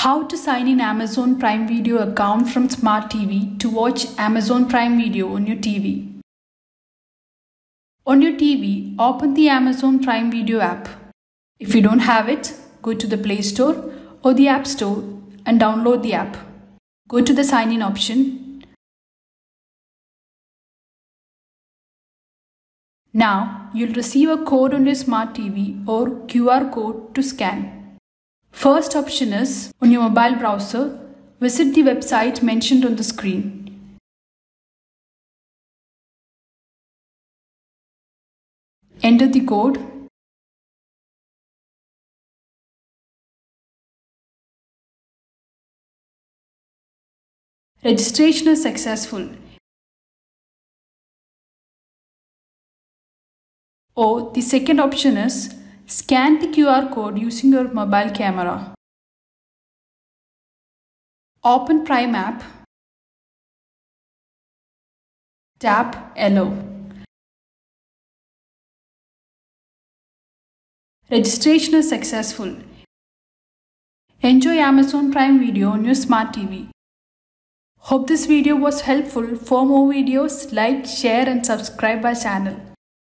How to sign in Amazon Prime Video account from Smart TV to watch Amazon Prime Video on your TV. On your TV, open the Amazon Prime Video app. If you don't have it, go to the Play Store or the App Store and download the app. Go to the sign in option. Now, you'll receive a code on your smart TV or QR code to scan. First option is on your mobile browser, visit the website mentioned on the screen. Enter the code. Registration is successful. Or the second option is Scan the QR code using your mobile camera. Open Prime app. Tap Allow. Registration is successful. Enjoy Amazon Prime Video on your smart TV. Hope this video was helpful. For more videos, like, share and subscribe our channel.